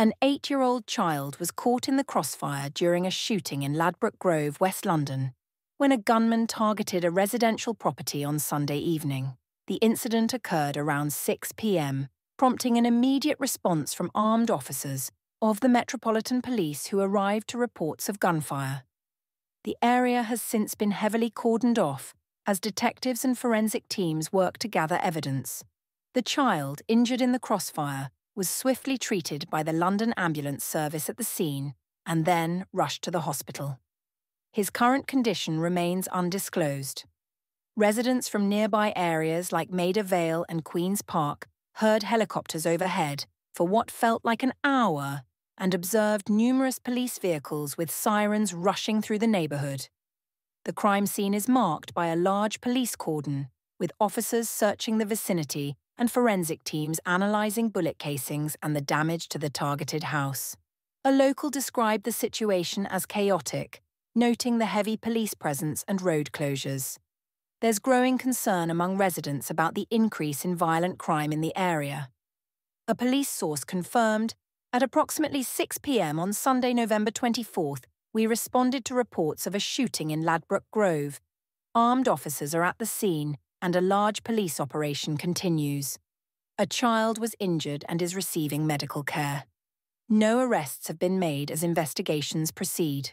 An eight-year-old child was caught in the crossfire during a shooting in Ladbroke Grove, West London, when a gunman targeted a residential property on Sunday evening. The incident occurred around 6 p.m., prompting an immediate response from armed officers of the Metropolitan Police who arrived to reports of gunfire. The area has since been heavily cordoned off as detectives and forensic teams work to gather evidence. The child, injured in the crossfire, was swiftly treated by the London Ambulance Service at the scene and then rushed to the hospital. His current condition remains undisclosed. Residents from nearby areas like Maida Vale and Queen's Park heard helicopters overhead for what felt like an hour and observed numerous police vehicles with sirens rushing through the neighbourhood. The crime scene is marked by a large police cordon, with officers searching the vicinity and forensic teams analysing bullet casings and the damage to the targeted house. A local described the situation as chaotic, noting the heavy police presence and road closures there's growing concern among residents about the increase in violent crime in the area. A police source confirmed, at approximately 6 pm on Sunday, November 24th, we responded to reports of a shooting in Ladbroke Grove. Armed officers are at the scene and a large police operation continues. A child was injured and is receiving medical care. No arrests have been made as investigations proceed.